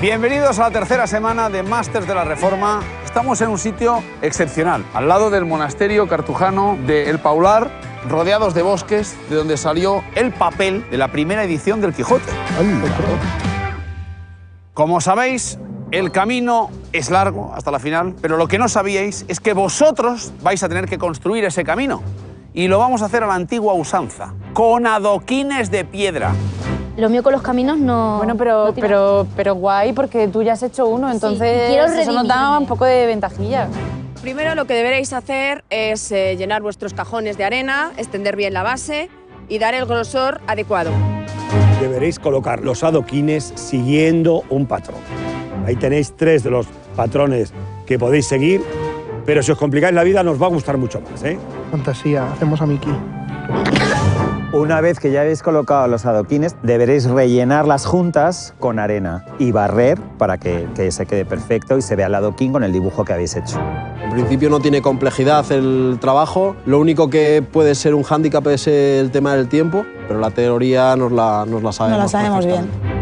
Bienvenidos a la tercera semana de Masters de la Reforma. Estamos en un sitio excepcional, al lado del monasterio cartujano de El Paular, rodeados de bosques, de donde salió el papel de la primera edición del Quijote. Como sabéis, el camino es largo hasta la final, pero lo que no sabíais es que vosotros vais a tener que construir ese camino. Y lo vamos a hacer a la antigua usanza, con adoquines de piedra. Lo mío con los caminos no. Bueno, pero, no pero, pero guay, porque tú ya has hecho uno, entonces quiero eso nos da un poco de ventajilla. Primero lo que deberéis hacer es eh, llenar vuestros cajones de arena, extender bien la base y dar el grosor adecuado. Deberéis colocar los adoquines siguiendo un patrón. Ahí tenéis tres de los patrones que podéis seguir, pero si os complicáis la vida nos va a gustar mucho más. ¿eh? Fantasía, hacemos a Miki. Una vez que ya habéis colocado los adoquines, deberéis rellenar las juntas con arena y barrer para que, que se quede perfecto y se vea el adoquín con el dibujo que habéis hecho. En principio no tiene complejidad el trabajo, lo único que puede ser un hándicap es el tema del tiempo, pero la teoría nos la, nos la sabemos. No la sabemos bien.